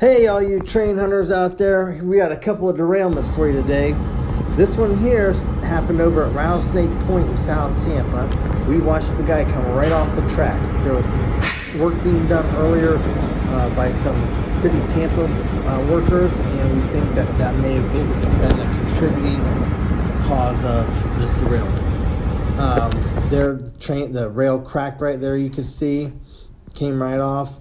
Hey, all you train hunters out there, we got a couple of derailments for you today. This one here happened over at Rattlesnake Point in South Tampa. We watched the guy come right off the tracks. There was work being done earlier uh, by some City Tampa uh, workers, and we think that that may have been, a contributing cause of this derailment. Um, there, train the rail cracked right there. You can see came right off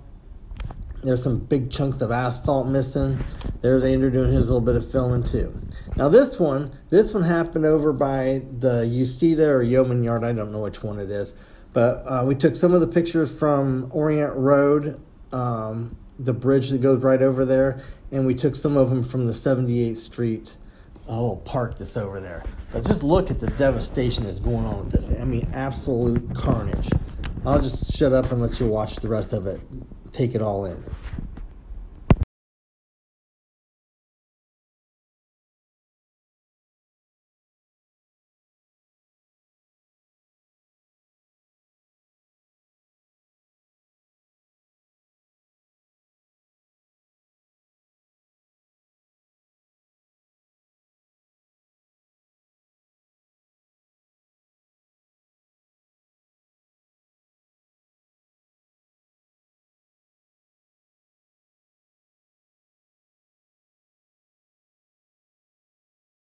there's some big chunks of asphalt missing. There's Andrew doing his little bit of filming too. Now this one, this one happened over by the Uceta or Yeoman Yard. I don't know which one it is, but uh, we took some of the pictures from Orient Road, um, the bridge that goes right over there, and we took some of them from the 78th Street a little park that's over there. But just look at the devastation that's going on with this. I mean, absolute carnage. I'll just shut up and let you watch the rest of it. Take it all in.